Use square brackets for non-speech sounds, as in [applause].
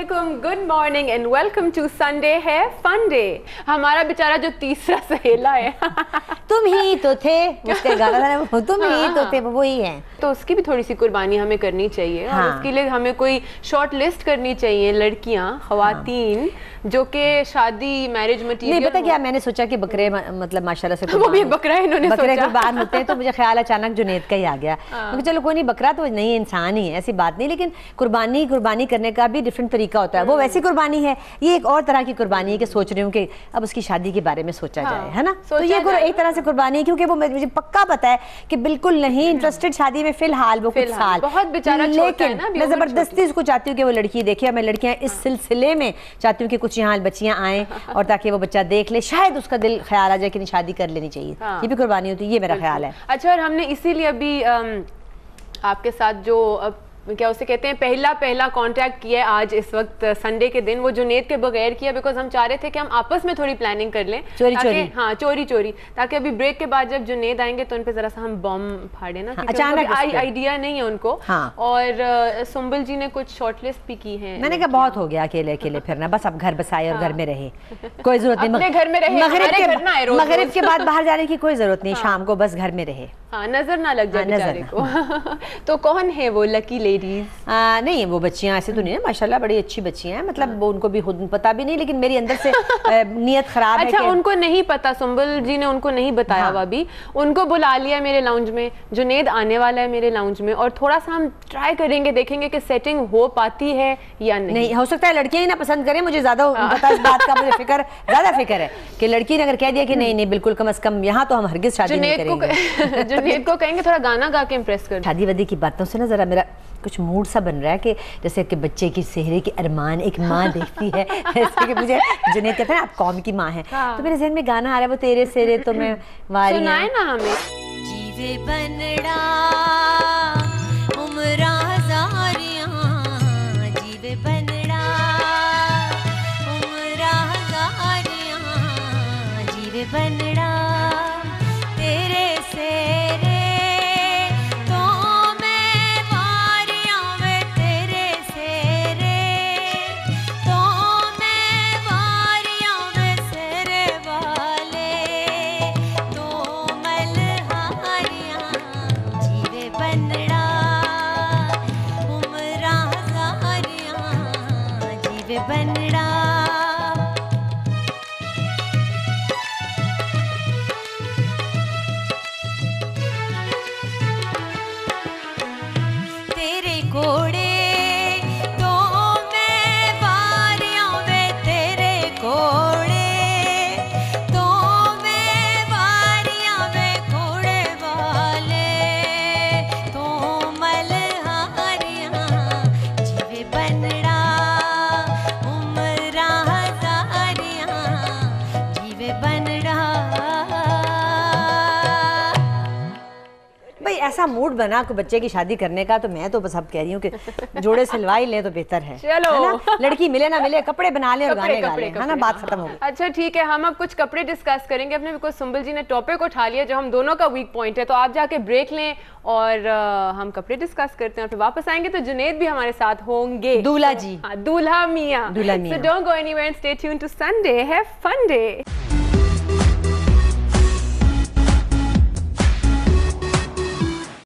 वालेकुम good morning and welcome to Sunday है fun day हमारा बेचारा जो तीसरा सहेला है। तुम ही तो थे उसके गाना था वो। तुम ही तो थे वो ही है। तो उसकी भी थोड़ी सी कुर्बानी हमें करनी चाहिए हाँ। और उसके लिए हमें कोई शॉर्ट लिस्ट करनी चाहिए लड़कियाँ खवातीन जो कि शादी मैरिज नहीं मटीरियल पता क्या मैंने सोचा कि बकरे मतलब माशाल्लाह से वो भी बकरा इन्होंने बकरे सोचा। कुर्बान होते हैं तो मुझे ख्याल अचानक जुनेद का ही आ गया। हाँ। चलो कोई नहीं बकरा तो नहीं इंसान ही है ऐसी बात नहीं लेकिन कुर्बानी कुर्बानी करने का भी डिफरेंट तरीका होता है। हम्म। वो वैसी कुर्बानी है। ये एक और तरह की कुर्बानी है कि सोच रही हूँ कि अब उसकी शादी के बारे में सोचा हाँ, जाए है ना? तो ये एक तरह से कुर्बानी है क्योंकि वो मुझे पक्का पता है कि बिल्कुल नहीं इंटरेस्टेड शादी में फ़िलहाल वो कुछ साल। बहुत बेचारा लेकिन मैं ज़बरदस्ती उसको चाहती हूँ कि वो लड़की देखे और मैं लड़कियाँ इस सिलसिले में चाहती हूँ कि कुछ यहाँ बच्चियाँ आए और ताकि वो बच्चा देख ले। शायद उसका दिल ख्याल आ जाए कि नहीं शादी कर लेनी चाहिए। हाँ। ये भी कुर्बानी होती है ये मेरा ख्याल है। अच्छा और हमने इसीलिए अभी आपके साथ जो क्या उसे कहते हैं पहला पहला कांटेक्ट किया है आज इस वक्त संडे के दिन। वो जुनेद के बगैर किया बिकॉज़ हम चाह रहे थे कि हम आपस में थोड़ी प्लानिंग कर लें। चोरी- चोरी। हाँ चोरी चोरी ताकि अभी ब्रेक के बाद जब जुनेद आएँगे तो उन पे जरा सा हम बॉम्ब फाड़े ना क्योंकि अचानक पे। आइडिया नहीं है उनको। हाँ। और अ, सुंबल जी ने कुछ शॉर्टलिस्ट भी की है। मैंने कहा बहुत हो गया अकेले अकेले फिरना। बस अब घर बसाए और घर में रहे। कोई ज़रूरत नहीं। हाँ। घर में रहे, मगरिब के बाद बाहर जाने की कोई ज़रूरत नहीं। शाम को बस घर में रहे। हाँ नज़र ना लग जाए हाँ, नज़र को। [laughs] तो कौन है वो लकी लेडीज़ आ, नहीं वो बच्चियाँ ऐसे तो नहीं है माशाल्लाह बड़ी अच्छी बच्चियाँ हैं। मतलब वो उनको भी खुद पता भी नहीं लेकिन मेरी अंदर से [laughs] नीयत खराब है अच्छा कि उनको नहीं पता सुंबल जी ने उनको नहीं बताया हाँ। हुआ अभी उनको बुला लिया मेरे लाउंज में जुनेद आने वाला है मेरे लाउंज में और थोड़ा सा हम ट्राई करेंगे देखेंगे कि सेटिंग हो पाती है या नहीं, नहीं हो सकता है लड़कियाँ ही ना पसंद करें मुझे ज़्यादा हाँ। पता इस बात का मुझे फ़िक्र ज़्यादा फ़िक्र है [laughs] कि लड़की ने अगर कह दिया कि नहीं नहीं बिल्कुल कम अज़ कम यहाँ तो हम हरगिज शादी नहीं जुनेद करेंगे। को को कहेंगे थोड़ा गाना गा के इम्प्रेस कर शादी वादी की बातों से ना जरा मेरा कुछ मूड सा बन रहा है कि जैसे कि बच्चे की सेहरे की अरमान एक माँ [laughs] देखती है ऐसे कि मुझे जुनेद कहते हैं आप कौम की माँ है। हाँ। तो मेरे जहन में गाना आ रहा है वो तेरे सेरे तो मैं वारी सुनाए ना हमें। जीवे बनड़ा उमरा जीवे बनड़ा उमरा जीवे बनड़ा। बन ऐसा मूड बना को बच्चे की शादी करने का तो मैं तो बस अब कह रही हूँ कि जोड़े सिलवाई ले तो बेहतर है चलो। ना? लड़की मिले ना मिले कपड़े बना ले और गाने गा ले है ना बात। खत्म हो गई अच्छा ठीक है हम अब कुछ कपड़े डिस्कस करेंगे अपने बिकॉज़ सुंबल जी ने टॉपिक उठा लिया जो हम दोनों का वीक पॉइंट है तो आप जाके ब्रेक लें और हम कपड़े डिस्कस करते हैं और फिर वापस आएँगे तो जुनेद भी हमारे साथ होंगे दूल्हा जी दूल्हा मियाँ दूल्हा मियाँ। Don't go anywhere and stay tuned to Sunday. Have fun day.